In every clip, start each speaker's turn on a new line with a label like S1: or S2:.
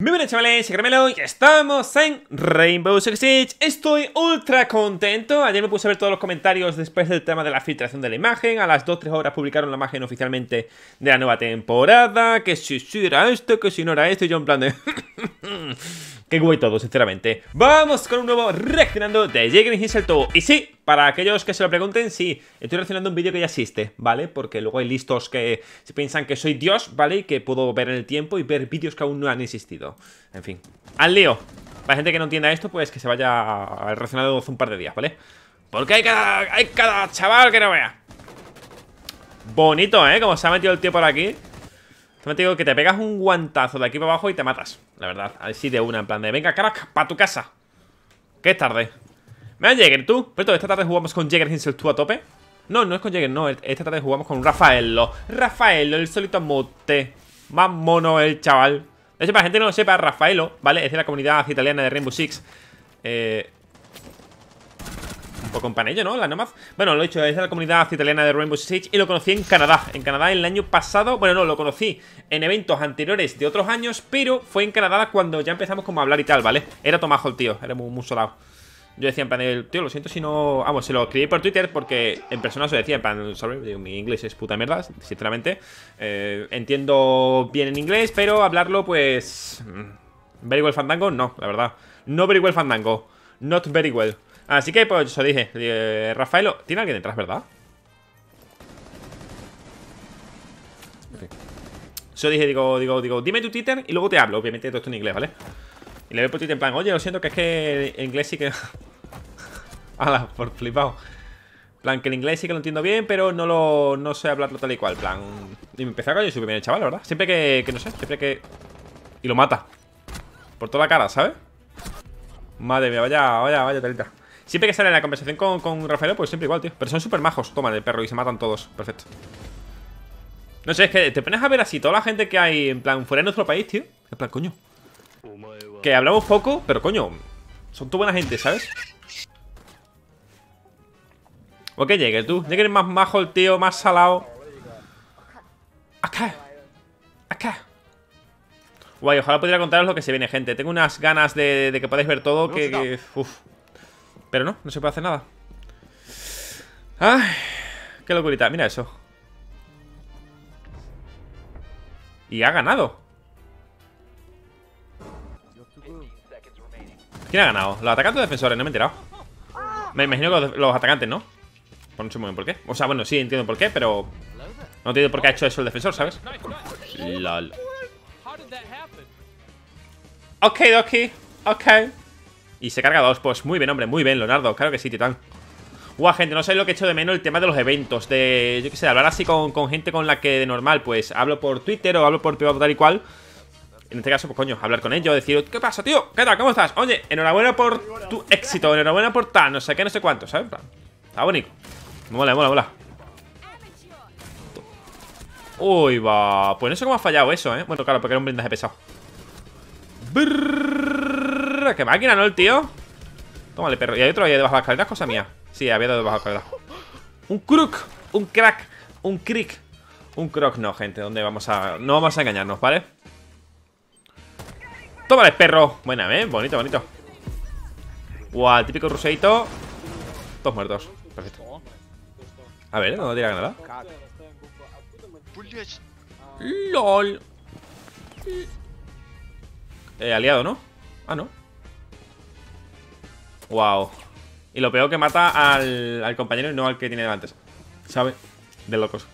S1: Muy buenas chavales, soy Carmelo y estamos en Rainbow Six Siege. Estoy ultra contento, ayer me puse a ver todos los comentarios después del tema de la filtración de la imagen. A las 2-3 horas publicaron la imagen oficialmente de la nueva temporada. Que si, si era esto, que si no era esto. Y yo en plan de... Qué guay todo, sinceramente Vamos con un nuevo reaccionando de Jaeger Hissel Y sí, para aquellos que se lo pregunten, sí, estoy reaccionando un vídeo que ya existe, ¿vale? Porque luego hay listos que se piensan que soy Dios, ¿vale? Y que puedo ver en el tiempo y ver vídeos que aún no han existido En fin, al lío Para gente que no entienda esto, pues que se vaya a reaccionado hace un par de días, ¿vale? Porque hay cada, hay cada chaval que no vea Bonito, ¿eh? Como se ha metido el tío por aquí te digo que te pegas un guantazo de aquí para abajo y te matas La verdad, así de una, en plan de Venga, carac, para tu casa Que es tarde. ¿Me da Jäger tú? Pero esta tarde jugamos con Jäger Hinsel tú a tope. No, no es con Jäger, no Esta tarde jugamos con Rafaelo Rafaelo, el solito mote. Más mono el chaval. De hecho, para la gente que no lo sepa, Rafaelo, ¿vale? Es de la comunidad italiana de Rainbow Six. Eh poco en panello, ¿no? La Nomad. Bueno, lo he dicho, es de la comunidad italiana de Rainbow Six y lo conocí en Canadá. En Canadá el año pasado, bueno, no, lo conocí en eventos anteriores de otros años, pero fue en Canadá cuando ya empezamos como a hablar y tal, ¿vale? Era tomajo el tío, era muy, muy solado. Yo decía en plan, tío, lo siento si no... Vamos, se lo escribí por Twitter porque en persona se decía, en plan, sorry, mi inglés es puta mierda, sinceramente. Eh, entiendo bien en inglés, pero hablarlo, pues... Mm, very well fandango, no, la verdad. No very well fandango. Not very well. Así que pues eso dije, eh, Rafaelo, ¿tiene alguien detrás, verdad? Eso dije, digo, digo, digo, dime tu Twitter y luego te hablo, obviamente todo esto en inglés, ¿vale? Y le veo por Twitter en plan, oye, lo siento que es que el inglés sí que... Hala, por flipado plan, que el inglés sí que lo entiendo bien, pero no lo no sé hablarlo tal y cual, plan... Y me empecé a caer y súper bien el chaval, ¿verdad? Siempre que, que no sé, siempre que... Y lo mata Por toda la cara, ¿sabes? Madre mía, vaya, vaya, vaya telita Siempre que sale en la conversación con, con Rafael, pues siempre igual, tío. Pero son súper majos, toma el perro y se matan todos. Perfecto. No sé, es que te pones a ver así Toda la gente que hay, en plan, fuera de nuestro país, tío. En plan, coño. Que hablamos poco, pero coño Son tu buena gente, ¿sabes? O que llegue tú. Llegue más majo el tío, más salado. Acá. Acá. Guay, ojalá pudiera contaros lo que se viene, gente. Tengo unas ganas de, de que podáis ver todo que... que uf. Pero no, no se puede hacer nada Ay, qué locurita, mira eso Y ha ganado ¿Quién ha ganado? ¿Los atacantes o defensores? No me he enterado Me imagino que los, atacantes, ¿no? Pues no sé muy bien por qué O sea, bueno, sí entiendo por qué, pero No entiendo por qué ha hecho eso el defensor, ¿sabes? LOL Ok, ok, ok y se carga dos, pues muy bien, hombre, muy bien, Leonardo Claro que sí, titán Guau, gente, no sé lo que he hecho de menos el tema de los eventos De, yo qué sé, hablar así con, gente con la que de normal Pues hablo por Twitter o hablo por privado tal y cual En este caso, pues coño, hablar con ellos Decir, ¿qué pasa, tío? ¿Qué tal? ¿Cómo estás? Oye, enhorabuena por tu éxito Enhorabuena por tal, no sé qué, no sé cuánto, ¿sabes? Está bonito Mola, mola, mola Uy, va Pues no sé cómo ha fallado eso, ¿eh? Bueno, claro, porque era un blindaje pesado Brrr, ¡Qué máquina, no, el tío! Tómale, perro. ¿Y hay otro ahí debajo de las escaleras? Cosa mía. Sí, había debajo de las escaleras. Un crook. Un crack. Un crick. Un croc no, gente. ¿Dónde vamos a...? No vamos a engañarnos, ¿vale? Tómale, perro. Buena, ¿eh? Bonito, bonito. Guau, típico ruseito. Todos muertos. Perfecto. A ver, ¿dónde tira nada? LOL. Eh, aliado, ¿no? Ah, no Wow Y lo peor que mata al, compañero y no al que tiene delante ¿Sabe? De locos.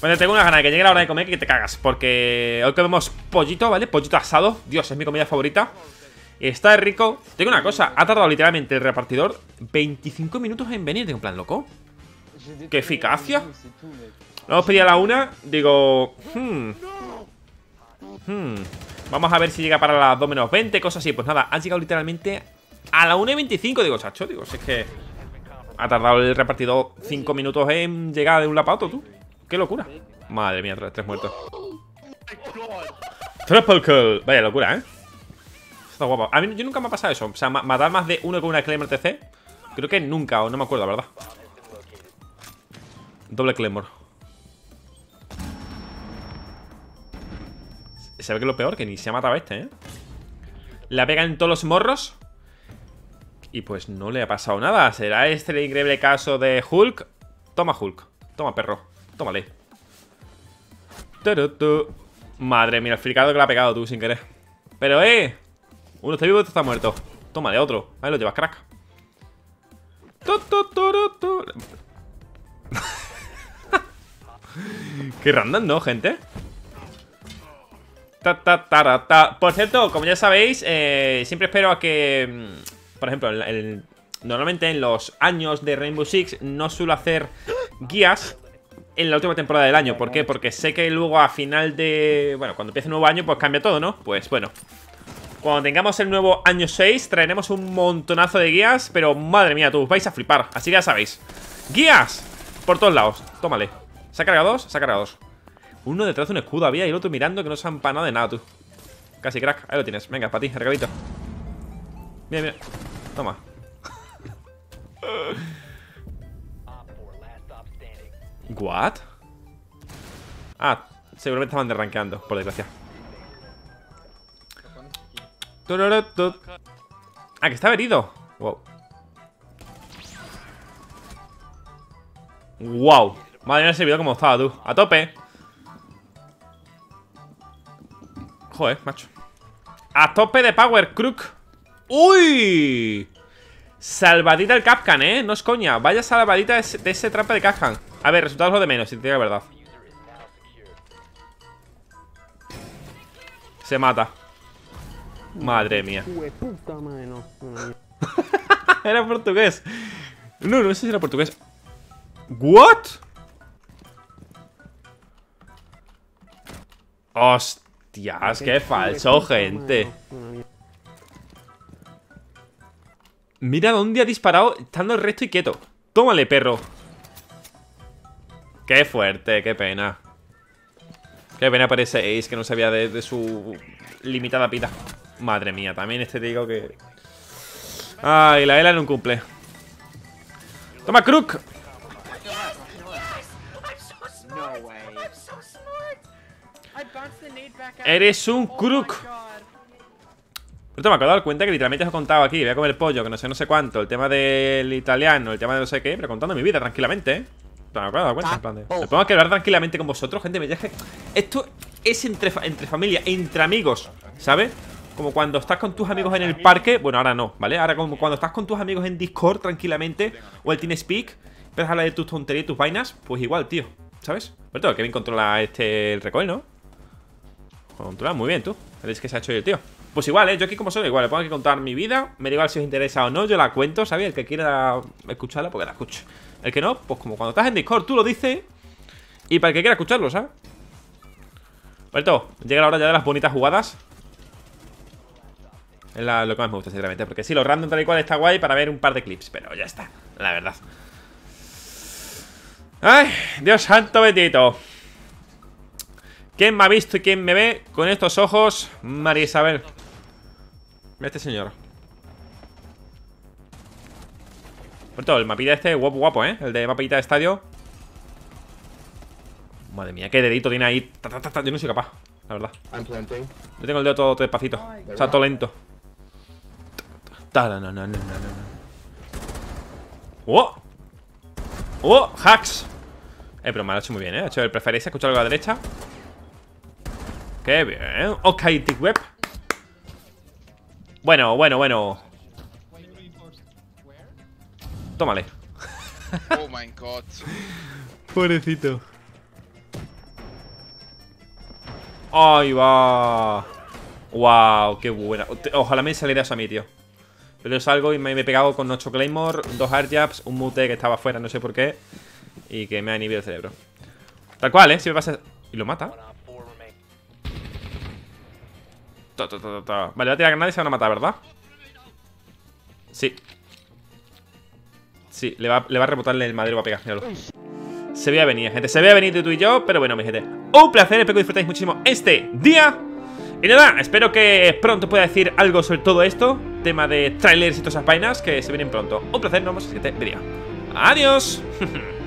S1: Bueno, tengo una gana de que llegue la hora de comer que te cagas Porque hoy comemos pollito, ¿vale? Pollito asado. Dios, es mi comida favorita. Está rico. Tengo una cosa Ha tardado literalmente el repartidor 25 minutos en venir. Tengo un plan loco ¡Qué eficacia! Lo hemos pedido a la una. Digo... Hmm, hmm. Vamos a ver si llega para las 2 menos 20, cosas así. Pues nada, han llegado literalmente a la 1 y 25 Digo, chacho, digo, si es que Ha tardado el repartido 5 minutos en llegar de un otro, tú. Qué locura. Madre mía, tres, muertos. Triple kill Vaya locura, ¿eh? Está guapo. A mí yo nunca me ha pasado eso. O sea, matar más de uno con una Claymore TC Creo que nunca, o no me acuerdo, verdad. Doble Claymore Se ve que lo peor, que ni se ha matado este, ¿eh? La pega en todos los morros. Y pues no le ha pasado nada. ¿Será este el increíble caso de Hulk? Toma Hulk. Toma perro. Tómale. Madre mía, el fricado que le ha pegado tú sin querer. Pero eh. Uno está vivo y otro está muerto. Toma de otro. Ahí lo llevas, crack. Qué random, ¿no, gente? Por cierto, como ya sabéis, eh, siempre espero a que... Por ejemplo, normalmente en los años de Rainbow Six no suelo hacer guías en la última temporada del año. ¿Por qué? Porque sé que luego a final de... Bueno, cuando empiece el nuevo año pues cambia todo, ¿no? Pues bueno. Cuando tengamos el nuevo año 6 traeremos un montonazo de guías, pero madre mía, tú vais a flipar. Así que ya sabéis. ¡Guías! Por todos lados. Tómale. ¿Se ha cargado dos? Se ha cargado dos. Uno detrás de un escudo había y el otro mirando que no se ha empanado de nada, tú. Casi crack. Ahí lo tienes. Venga, para ti, regalito. Mira, mira. Toma. ¿What? Ah, seguramente estaban derranqueando, por desgracia. Ah, que está herido. Wow. Wow. Madre mía, ese video como estaba tú. A tope. Joder, macho. A tope de Power Crook. ¡Uy! Salvadita el Capcan, ¿eh? No es coña. Vaya salvadita de ese, de ese trampa de Capcan. A ver, resultados lo de menos, si te digo la verdad. Se mata. Madre mía. era portugués. No, no sé si era portugués. ¿What? Hostias, qué falso, gente. Mira dónde ha disparado estando el resto y quieto. Tómale, perro. Qué fuerte, qué pena. Qué pena por ese Ace que no sabía de, su limitada vida. Madre mía, también este te digo que... Ay, la Ela no cumple. ¡Toma, Crook! Eres un Crook. Pero me acabo de dar cuenta que literalmente os he contado aquí Voy a comer pollo, que no sé no sé cuánto El tema del italiano, el tema de no sé qué Pero contando mi vida tranquilamente, ¿eh? Me dado cuenta, en plan de, Me pongo a hablar tranquilamente con vosotros, gente. Me que esto es entre, entre familia, entre amigos, ¿sabes? Como cuando estás con tus amigos en el parque. Bueno, ahora no, ¿vale? Ahora como cuando estás con tus amigos en Discord tranquilamente. O el TeamSpeak. Empiezas a hablar de tus tonterías y tus vainas. Pues igual, tío. ¿Sabes? Pero todo, Kevin controla este el recoil, ¿no? Controla muy bien, tú. Es que se ha hecho el tío. Pues igual, ¿eh? Yo aquí como soy, igual, le pongo que contar mi vida. Me da igual si os interesa o no, yo la cuento, ¿sabes? El que quiera escucharla, porque la escucho. El que no, pues como cuando estás en Discord, tú lo dices. Y para el que quiera escucharlo, ¿sabes? Puerto, llega la hora ya de las bonitas jugadas. Es lo que más me gusta, sinceramente. Porque sí, lo random tal y cual está guay para ver un par de clips. Pero ya está, la verdad. Ay, Dios santo bendito. ¿Quién me ha visto y quién me ve con estos ojos? María Isabel. Este señor. Por todo, el mapita este guapo, guapo, ¿eh? El de mapita de estadio. Madre mía, qué dedito tiene ahí. Yo no soy capaz, la verdad. Yo tengo el dedo todo despacito. O sea, todo lento. ¡Oh! ¡Oh! ¡Hacks! Eh, pero me lo ha hecho muy bien, ¿eh? Ha hecho el preferirse, escuchar algo a la derecha. ¡Qué bien! Ok, Tick Web. Bueno, bueno, bueno. Tómale.
S2: Oh my god.
S1: Pobrecito. Ahí va. Wow, qué buena. Ojalá me saliera eso a mí, tío. Pero salgo y me, he pegado con 8 Claymore, 2 Airjabs, un Mute que estaba afuera, no sé por qué. Y que me ha inhibido el cerebro. Tal cual, ¿eh? Si me pasa... ¿Y lo mata? Vale, va a tirar granada y se van a matar, ¿verdad? Sí, Sí, le va, le va a rebotarle el madero, va a pegar, míralo. Se veía venir, gente, se veía venir tú y yo Pero bueno, mi gente, un placer, espero que disfrutéis muchísimo este día. Y nada, espero que pronto pueda decir algo sobre todo esto Tema de trailers y todas esas vainas que se vienen pronto. Un placer, nos vemos en el siguiente vídeo. Adiós